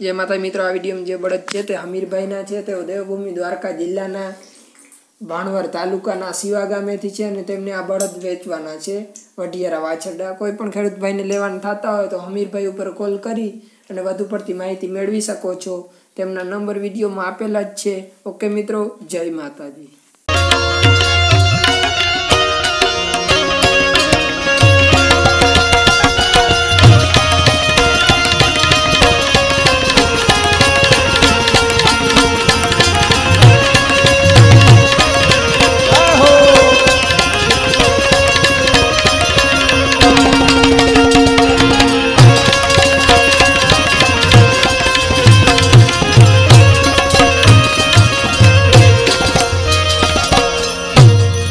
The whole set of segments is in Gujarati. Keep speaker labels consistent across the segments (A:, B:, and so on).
A: જે માતા મિત્રો આ વિડીયોમાં જે બળદ છે તે હમીરભાઈના છે, તેઓ દેવભૂમિ દ્વારકા જિલ્લાના ભાણવર તાલુકાના સિવા ગામેથી છે અને તેમને આ બળદ વેચવાના છે વઢિયારા વાછરડા. કોઈ પણ ખેડૂતભાઈને લેવાના થતા હોય તો હમીરભાઈ ઉપર કોલ કરી અને વધુ પડતી માહિતી મેળવી શકો છો. તેમના નંબર વિડીયોમાં આપેલા જ છે. ઓકે મિત્રો, જય માતાજી.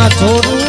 B: ના છોડું